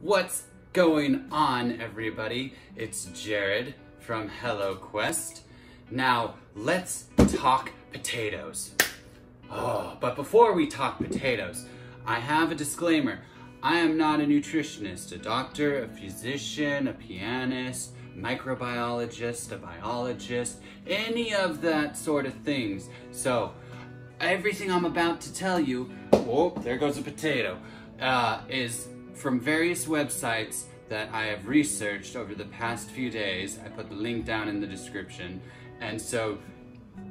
What's going on, everybody? It's Jared from Hello Quest. Now, let's talk potatoes. Oh, but before we talk potatoes, I have a disclaimer. I am not a nutritionist, a doctor, a physician, a pianist, microbiologist, a biologist, any of that sort of things. So, everything I'm about to tell you, oh, there goes a potato, uh, is from various websites that I have researched over the past few days. I put the link down in the description. And so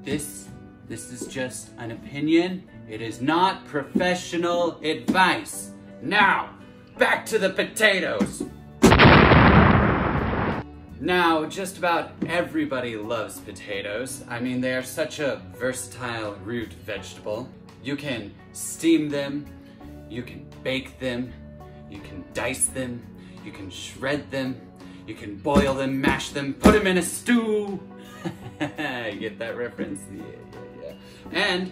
this this is just an opinion. It is not professional advice. Now, back to the potatoes. Now, just about everybody loves potatoes. I mean, they are such a versatile root vegetable. You can steam them, you can bake them, you can dice them, you can shred them, you can boil them, mash them, put them in a stew. Get that reference? Yeah, yeah, yeah. And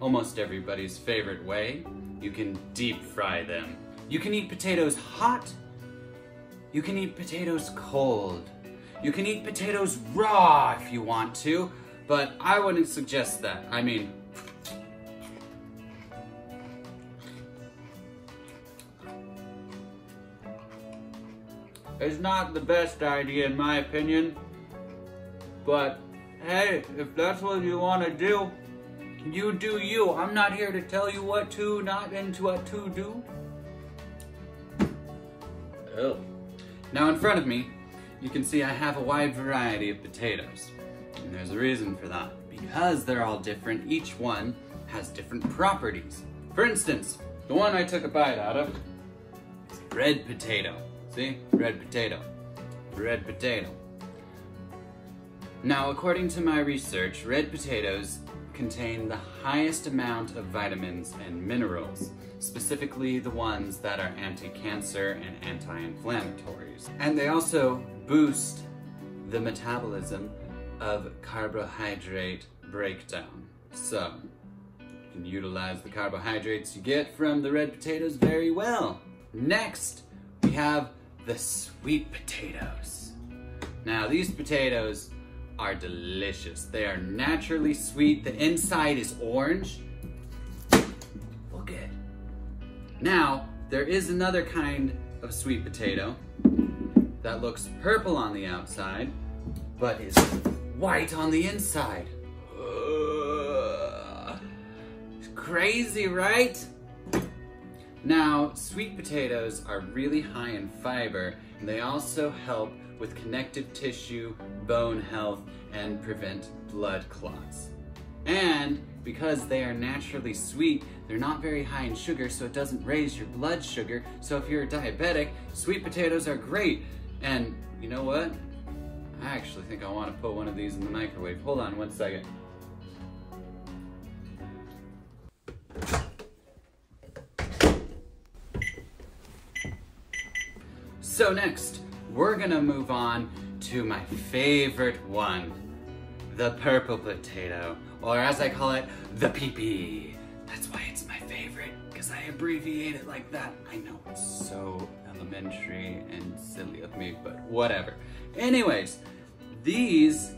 almost everybody's favorite way, you can deep fry them. You can eat potatoes hot. You can eat potatoes cold. You can eat potatoes raw if you want to, but I wouldn't suggest that. I mean, It's not the best idea in my opinion. But hey, if that's what you want to do, you do you. I'm not here to tell you what to, not and what to do. Oh. Now in front of me, you can see I have a wide variety of potatoes. And there's a reason for that. Because they're all different, each one has different properties. For instance, the one I took a bite out of is red potato. See? Red potato. Red potato. Now, according to my research, red potatoes contain the highest amount of vitamins and minerals, specifically the ones that are anti-cancer and anti-inflammatories. And they also boost the metabolism of carbohydrate breakdown. So, you can utilize the carbohydrates you get from the red potatoes very well. Next, we have the sweet potatoes. Now these potatoes are delicious. They are naturally sweet. The inside is orange. Look at Now, there is another kind of sweet potato that looks purple on the outside, but is white on the inside. Ugh. Crazy, right? Now, sweet potatoes are really high in fiber, and they also help with connective tissue, bone health, and prevent blood clots. And because they are naturally sweet, they're not very high in sugar, so it doesn't raise your blood sugar. So if you're a diabetic, sweet potatoes are great. And you know what? I actually think I want to put one of these in the microwave. Hold on one second. So next, we're gonna move on to my favorite one, the purple potato, or as I call it, the PP. That's why it's my favorite, because I abbreviate it like that. I know it's so elementary and silly of me, but whatever. Anyways, these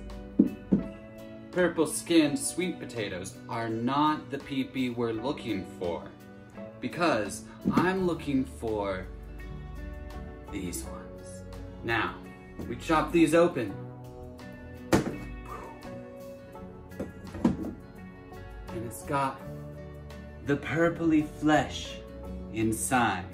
purple skinned sweet potatoes are not the PP we're looking for, because I'm looking for these ones. Now, we chop these open. And it's got the purpley flesh inside.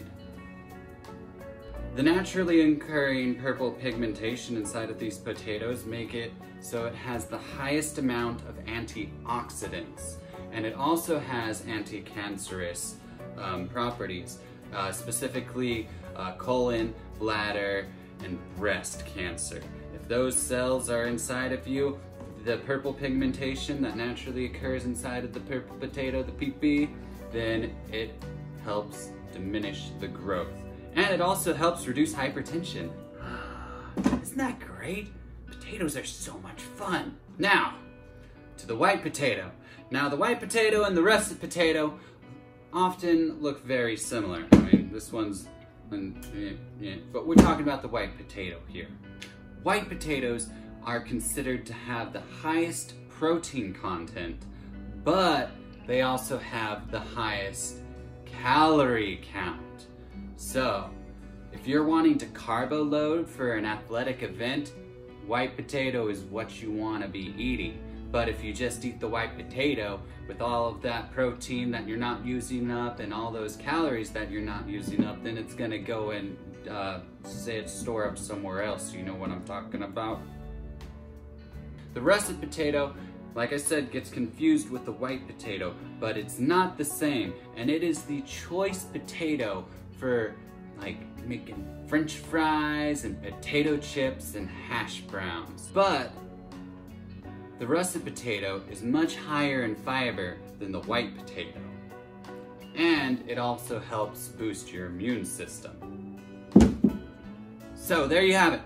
The naturally occurring purple pigmentation inside of these potatoes make it so it has the highest amount of antioxidants. And it also has anti-cancerous um, properties, uh, specifically uh, colon, bladder, and breast cancer. If those cells are inside of you, the purple pigmentation that naturally occurs inside of the purple potato, the PP, then it helps diminish the growth. And it also helps reduce hypertension. Isn't that great? Potatoes are so much fun. Now, to the white potato. Now, the white potato and the russet potato often look very similar. I mean, this one's yeah, yeah. but we're talking about the white potato here. White potatoes are considered to have the highest protein content, but they also have the highest calorie count. So, if you're wanting to carbo load for an athletic event, white potato is what you want to be eating. But if you just eat the white potato with all of that protein that you're not using up and all those calories that you're not using up, then it's gonna go and uh, say it's store up somewhere else. You know what I'm talking about? The russet potato, like I said, gets confused with the white potato, but it's not the same. And it is the choice potato for like making french fries and potato chips and hash browns. But the russet potato is much higher in fiber than the white potato. And it also helps boost your immune system. So there you have it.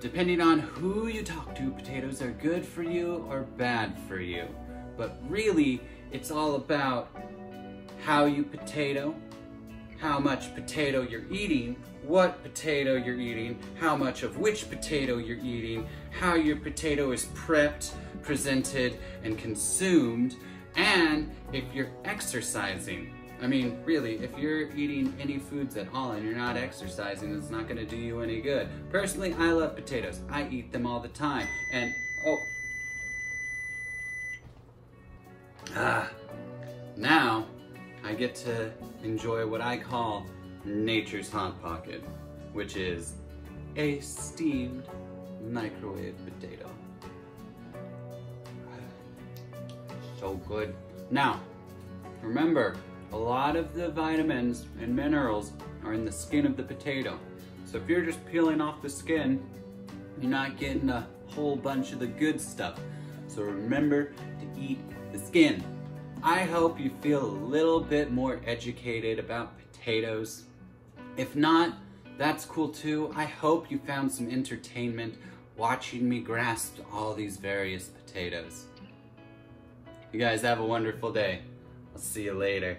Depending on who you talk to, potatoes are good for you or bad for you. But really, it's all about how you potato, how much potato you're eating, what potato you're eating, how much of which potato you're eating, how your potato is prepped, presented, and consumed, and if you're exercising. I mean, really, if you're eating any foods at all and you're not exercising, it's not gonna do you any good. Personally, I love potatoes. I eat them all the time. And, oh. Ah. Now, I get to enjoy what I call nature's hot pocket, which is a steamed microwave potato. So good. Now, remember, a lot of the vitamins and minerals are in the skin of the potato. So if you're just peeling off the skin, you're not getting a whole bunch of the good stuff. So remember to eat the skin. I hope you feel a little bit more educated about potatoes. If not, that's cool too. I hope you found some entertainment watching me grasp all these various potatoes. You guys have a wonderful day. I'll see you later.